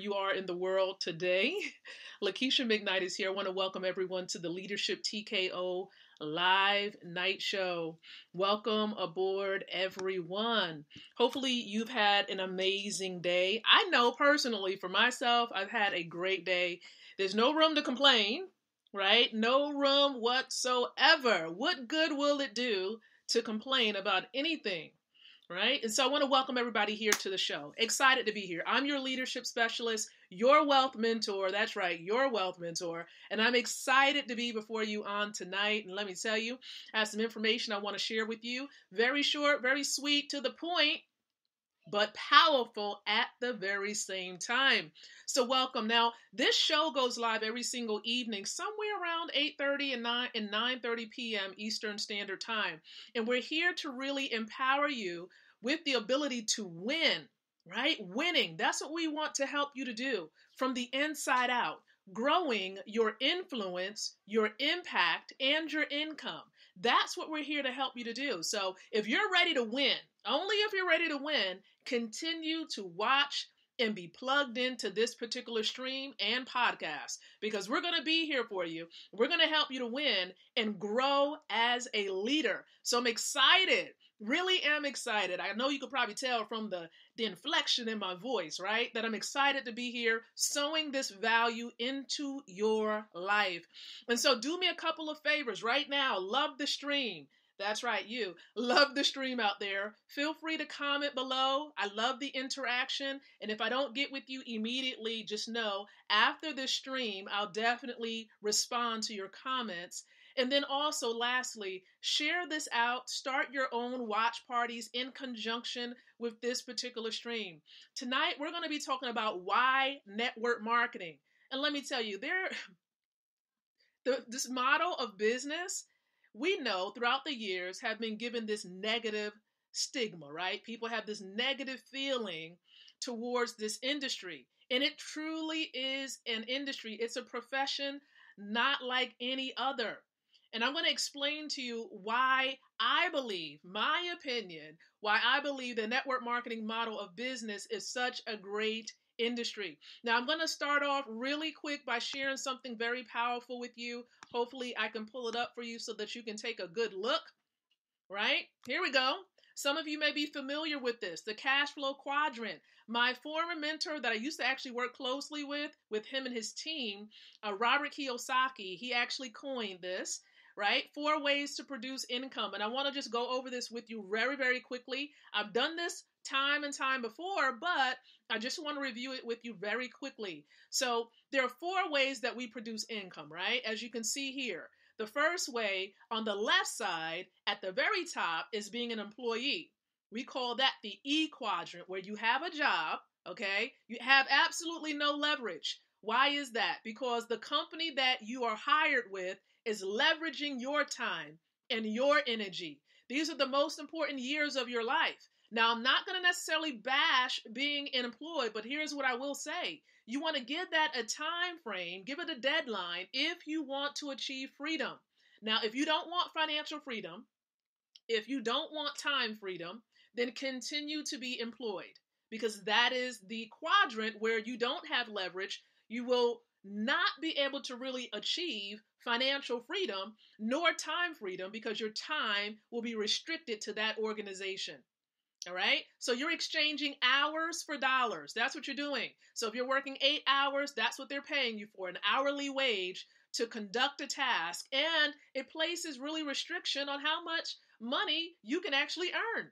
you are in the world today. Lakeisha McKnight is here. I want to welcome everyone to the Leadership TKO live night show. Welcome aboard, everyone. Hopefully, you've had an amazing day. I know personally for myself, I've had a great day. There's no room to complain, right? No room whatsoever. What good will it do to complain about anything? Right? And so I want to welcome everybody here to the show. Excited to be here. I'm your leadership specialist, your wealth mentor. That's right, your wealth mentor. And I'm excited to be before you on tonight. And let me tell you, I have some information I want to share with you. Very short, very sweet, to the point but powerful at the very same time. So welcome. Now, this show goes live every single evening, somewhere around 8:30 and 9 and 9:30 p.m. Eastern Standard Time. And we're here to really empower you with the ability to win, right? Winning. That's what we want to help you to do from the inside out. Growing your influence, your impact, and your income. That's what we're here to help you to do. So if you're ready to win, only if you're ready to win, continue to watch and be plugged into this particular stream and podcast because we're going to be here for you. We're going to help you to win and grow as a leader. So I'm excited. Really am excited. I know you could probably tell from the, the inflection in my voice, right? That I'm excited to be here sowing this value into your life. And so do me a couple of favors right now. Love the stream that's right, you. Love the stream out there. Feel free to comment below. I love the interaction. And if I don't get with you immediately, just know after the stream, I'll definitely respond to your comments. And then also, lastly, share this out. Start your own watch parties in conjunction with this particular stream. Tonight, we're going to be talking about why network marketing. And let me tell you, there, the, this model of business we know throughout the years have been given this negative stigma, right? People have this negative feeling towards this industry. And it truly is an industry, it's a profession not like any other. And I'm going to explain to you why I believe, my opinion, why I believe the network marketing model of business is such a great industry. Now, I'm going to start off really quick by sharing something very powerful with you. Hopefully, I can pull it up for you so that you can take a good look. Right? Here we go. Some of you may be familiar with this the cash flow quadrant. My former mentor that I used to actually work closely with, with him and his team, uh, Robert Kiyosaki, he actually coined this right? Four ways to produce income. And I want to just go over this with you very, very quickly. I've done this time and time before, but I just want to review it with you very quickly. So, there are four ways that we produce income, right? As you can see here. The first way on the left side at the very top is being an employee. We call that the E quadrant, where you have a job, okay? You have absolutely no leverage. Why is that? Because the company that you are hired with is leveraging your time and your energy. These are the most important years of your life. Now, I'm not going to necessarily bash being employed, but here's what I will say. You want to give that a time frame, give it a deadline if you want to achieve freedom. Now, if you don't want financial freedom, if you don't want time freedom, then continue to be employed because that is the quadrant where you don't have leverage. You will not be able to really achieve financial freedom nor time freedom because your time will be restricted to that organization. All right. So you're exchanging hours for dollars. That's what you're doing. So if you're working eight hours, that's what they're paying you for an hourly wage to conduct a task. And it places really restriction on how much money you can actually earn.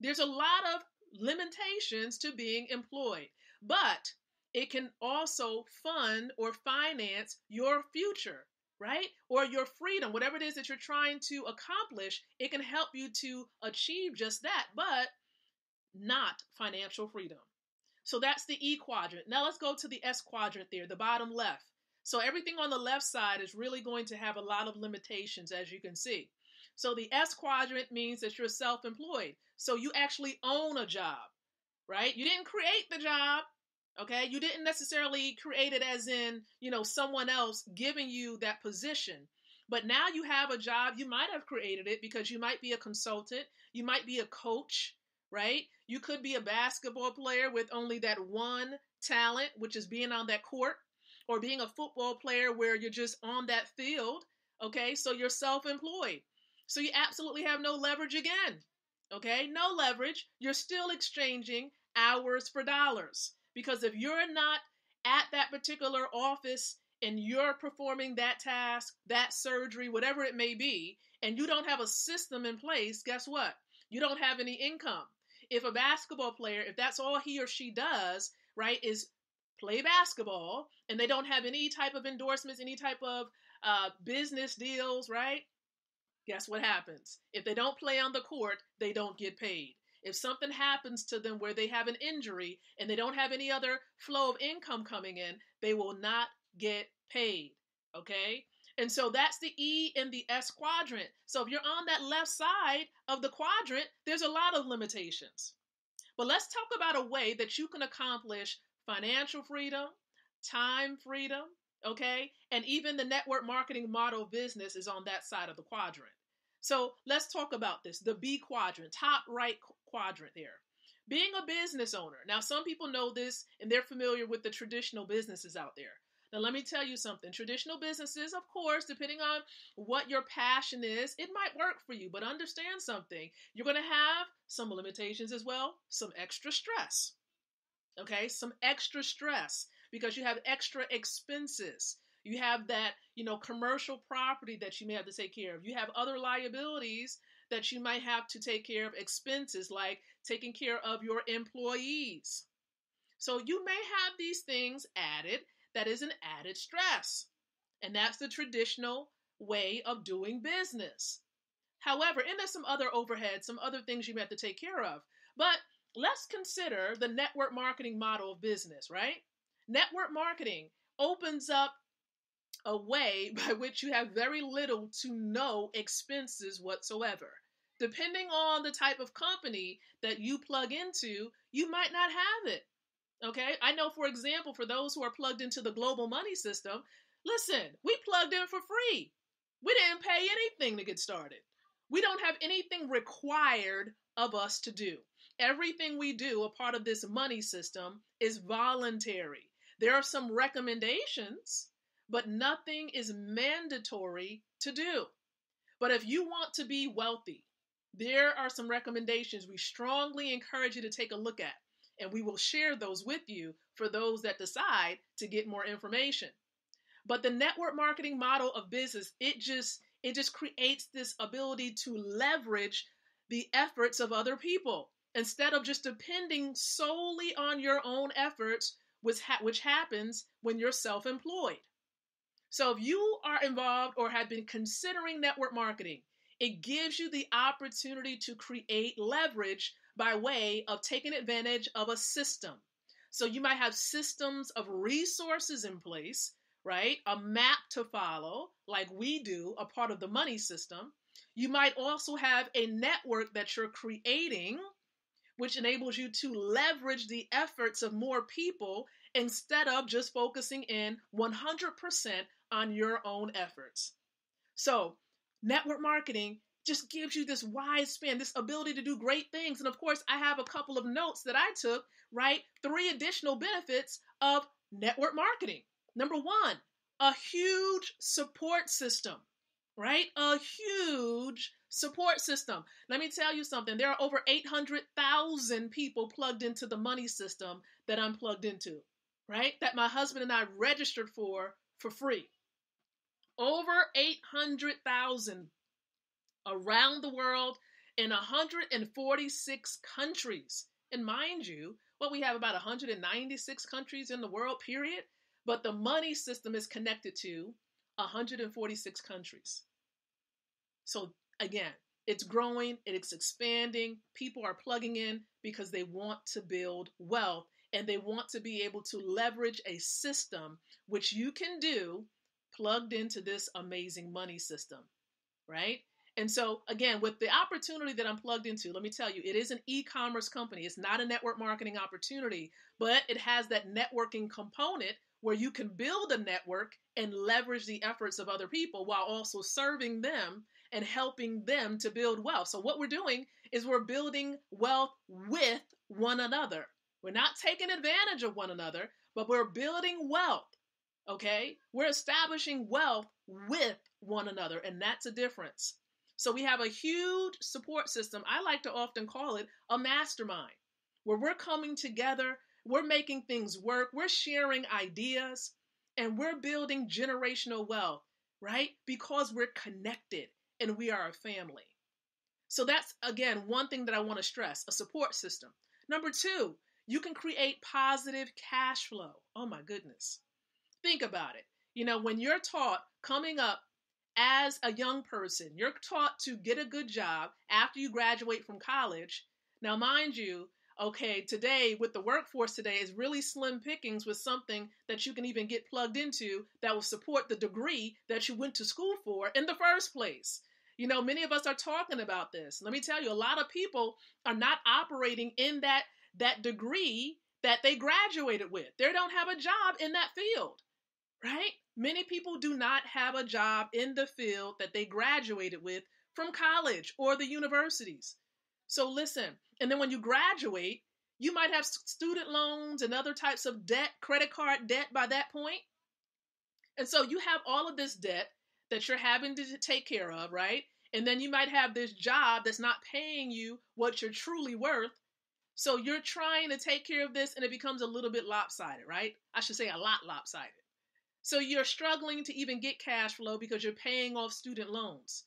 There's a lot of limitations to being employed, but it can also fund or finance your future right? Or your freedom, whatever it is that you're trying to accomplish, it can help you to achieve just that. But not financial freedom. So that's the E quadrant. Now let's go to the S quadrant there, the bottom left. So everything on the left side is really going to have a lot of limitations, as you can see. So the S quadrant means that you're self employed. So you actually own a job, right? You didn't create the job, okay? You didn't necessarily create it as in, you know, someone else giving you that position. But now you have a job. You might have created it because you might be a consultant, you might be a coach, right? You could be a basketball player with only that one talent, which is being on that court, or being a football player where you're just on that field. Okay, so you're self employed. So you absolutely have no leverage again. Okay, no leverage. You're still exchanging hours for dollars. Because if you're not at that particular office and you're performing that task, that surgery, whatever it may be, and you don't have a system in place, guess what? You don't have any income. If a basketball player, if that's all he or she does, right, is play basketball and they don't have any type of endorsements, any type of uh, business deals, right? Guess what happens? If they don't play on the court, they don't get paid. If something happens to them where they have an injury and they don't have any other flow of income coming in, they will not get paid. Okay? And so that's the E and the S quadrant. So if you're on that left side of the quadrant, there's a lot of limitations. But let's talk about a way that you can accomplish financial freedom, time freedom, okay? And even the network marketing model business is on that side of the quadrant. So let's talk about this the B quadrant, top right quadrant there. Being a business owner. Now, some people know this and they're familiar with the traditional businesses out there. Now, let me tell you something. Traditional businesses, of course, depending on what your passion is, it might work for you, but understand something. You're going to have some limitations as well, some extra stress. Okay, some extra stress because you have extra expenses. You have that, you know, commercial property that you may have to take care of. You have other liabilities that you might have to take care of, expenses like taking care of your employees. So you may have these things added that is an added stress. And that's the traditional way of doing business. However, and there's some other overheads, some other things you may have to take care of. But let's consider the network marketing model of business, right? Network marketing opens up a way by which you have very little to no expenses whatsoever. Depending on the type of company that you plug into, you might not have it. Okay, I know, for example, for those who are plugged into the global money system, listen, we plugged in for free. We didn't pay anything to get started. We don't have anything required of us to do. Everything we do, a part of this money system, is voluntary. There are some recommendations, but nothing is mandatory to do. But if you want to be wealthy, there are some recommendations we strongly encourage you to take a look at and we will share those with you for those that decide to get more information. But the network marketing model of business, it just it just creates this ability to leverage the efforts of other people instead of just depending solely on your own efforts, which, ha- which happens when you're self employed. So, if you are involved or have been considering network marketing, it gives you the opportunity to create leverage by way of taking advantage of a system. So you might have systems of resources in place, right? A map to follow, like we do, a part of the money system. You might also have a network that you're creating, which enables you to leverage the efforts of more people instead of just focusing in 100% on your own efforts. So, network marketing just gives you this wide span, this ability to do great things. And of course, I have a couple of notes that I took, right? Three additional benefits of network marketing. Number one, a huge support system, right? A huge support system. Let me tell you something. There are over 800,000 people plugged into the money system that I'm plugged into, right? That my husband and I registered for for free. Over 800,000 around the world in 146 countries. And mind you, what well, we have about 196 countries in the world, period. But the money system is connected to 146 countries. So again, it's growing, it's expanding. People are plugging in because they want to build wealth and they want to be able to leverage a system which you can do plugged into this amazing money system, right? And so, again, with the opportunity that I'm plugged into, let me tell you, it is an e commerce company. It's not a network marketing opportunity, but it has that networking component where you can build a network and leverage the efforts of other people while also serving them and helping them to build wealth. So, what we're doing is we're building wealth with one another. We're not taking advantage of one another, but we're building wealth. Okay? We're establishing wealth with one another, and that's a difference. So we have a huge support system. I like to often call it a mastermind, where we're coming together, we're making things work, we're sharing ideas, and we're building generational wealth, right? Because we're connected and we are a family. So that's, again, one thing that I want to stress a support system. Number two, you can create positive cash flow. Oh my goodness. Think about it. You know, when you're taught coming up as a young person, you're taught to get a good job after you graduate from college. Now, mind you, okay, today with the workforce today is really slim pickings with something that you can even get plugged into that will support the degree that you went to school for in the first place. You know, many of us are talking about this. Let me tell you, a lot of people are not operating in that that degree that they graduated with. They don't have a job in that field, right? Many people do not have a job in the field that they graduated with from college or the universities. So listen, and then when you graduate, you might have student loans and other types of debt, credit card debt by that point. And so you have all of this debt that you're having to take care of, right? And then you might have this job that's not paying you what you're truly worth. So you're trying to take care of this and it becomes a little bit lopsided, right? I should say a lot lopsided. So you're struggling to even get cash flow because you're paying off student loans.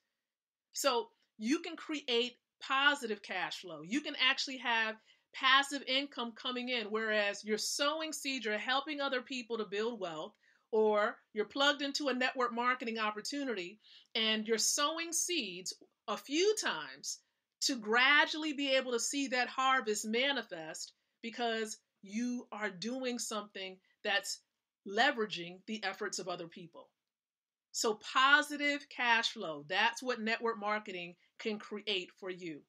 So you can create positive cash flow. You can actually have passive income coming in, whereas you're sowing seeds, you're helping other people to build wealth, or you're plugged into a network marketing opportunity and you're sowing seeds a few times to gradually be able to see that harvest manifest because you are doing something that's leveraging the efforts of other people. So, positive cash flow, that's what network marketing can create for you.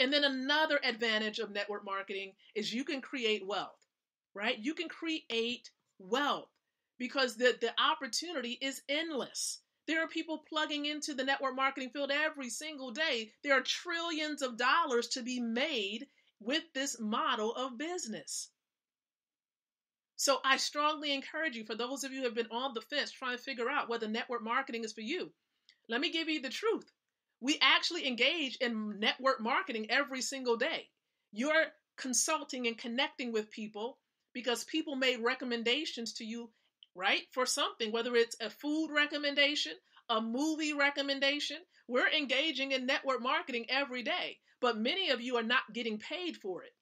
And then another advantage of network marketing is you can create wealth, right? You can create wealth because the, the opportunity is endless. There are people plugging into the network marketing field every single day. There are trillions of dollars to be made with this model of business. So I strongly encourage you, for those of you who have been on the fence trying to figure out whether network marketing is for you, let me give you the truth. We actually engage in network marketing every single day. You're consulting and connecting with people because people made recommendations to you right? For something, whether it's a food recommendation, a movie recommendation, we're engaging in network marketing every day, but many of you are not getting paid for it.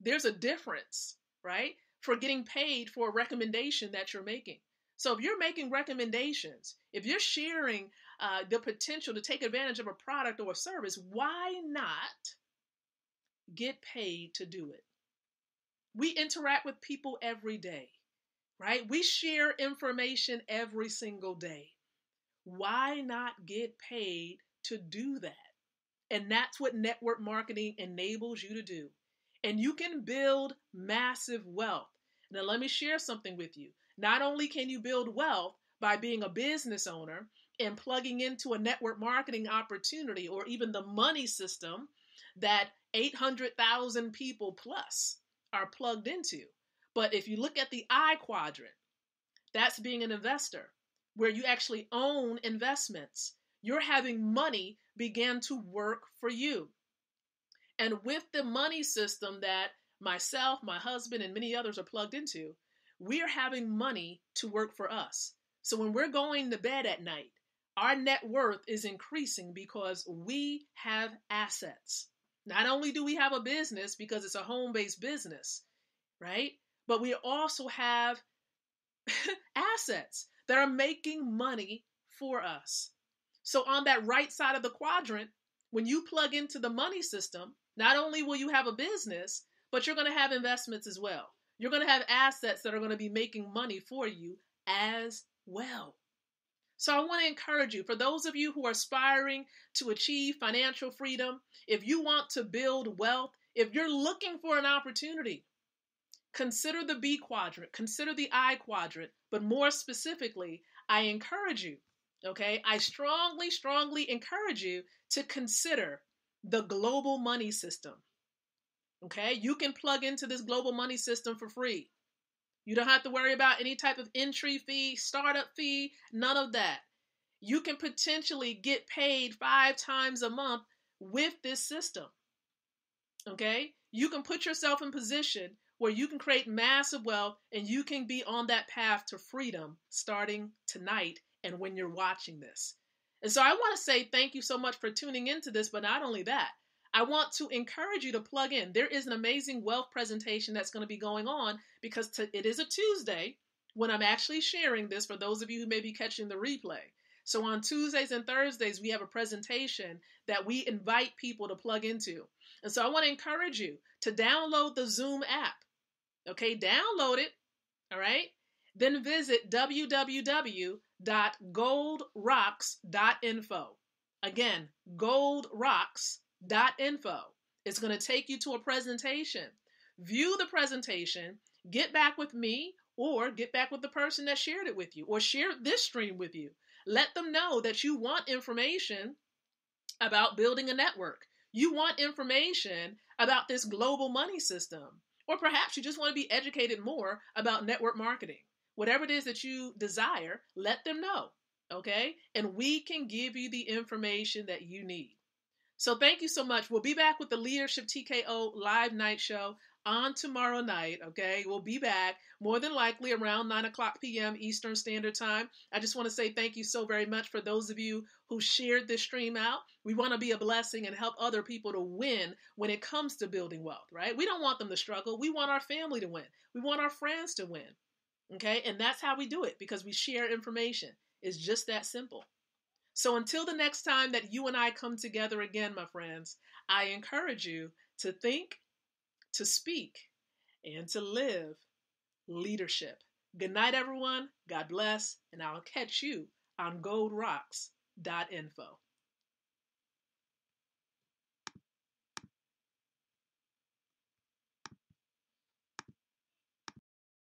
There's a difference, right? For getting paid for a recommendation that you're making. So if you're making recommendations, if you're sharing uh, the potential to take advantage of a product or a service, why not get paid to do it? We interact with people every day right? We share information every single day. Why not get paid to do that? And that's what network marketing enables you to do. And you can build massive wealth. Now, let me share something with you. Not only can you build wealth by being a business owner and plugging into a network marketing opportunity or even the money system that 800,000 people plus are plugged into, but if you look at the I quadrant, that's being an investor, where you actually own investments. You're having money begin to work for you. And with the money system that myself, my husband, and many others are plugged into, we're having money to work for us. So when we're going to bed at night, our net worth is increasing because we have assets. Not only do we have a business because it's a home based business, right? but we also have assets that are making money for us. So, on that right side of the quadrant, when you plug into the money system, not only will you have a business, but you're going to have investments as well. You're going to have assets that are going to be making money for you as well. So, I want to encourage you for those of you who are aspiring to achieve financial freedom, if you want to build wealth, if you're looking for an opportunity, Consider the B quadrant, consider the I quadrant, but more specifically, I encourage you, okay? I strongly, strongly encourage you to consider the global money system. Okay, you can plug into this global money system for free. You don't have to worry about any type of entry fee, startup fee, none of that. You can potentially get paid five times a month with this system. Okay, you can put yourself in position where you can create massive wealth and you can be on that path to freedom starting tonight and when you're watching this. And so I want to say thank you so much for tuning into this, but not only that, I want to encourage you to plug in. There is an amazing wealth presentation that's going to be going on because it is a Tuesday when I'm actually sharing this for those of you who may be catching the replay. So on Tuesdays and Thursdays, we have a presentation that we invite people to plug into. And so I want to encourage you to download the Zoom app. Okay, download it. All right. Then visit www.goldrocks.info. Again, goldrocks.info. It's going to take you to a presentation. View the presentation, get back with me, or get back with the person that shared it with you, or share this stream with you. Let them know that you want information about building a network. You want information about this global money system. Or perhaps you just want to be educated more about network marketing. Whatever it is that you desire, let them know. Okay? And we can give you the information that you need. So thank you so much. We'll be back with the Leadership TKO live night show on tomorrow night. Okay, we'll be back more than likely around 9 o'clock p.m. Eastern Standard Time. I just want to say thank you so very much for those of you who shared this stream out. We want to be a blessing and help other people to win when it comes to building wealth, right? We don't want them to struggle. We want our family to win, we want our friends to win. Okay, and that's how we do it because we share information. It's just that simple. So until the next time that you and I come together again, my friends, I encourage you to think, to speak, and to live leadership. Good night, everyone. God bless, and I'll catch you on goldrocks.info.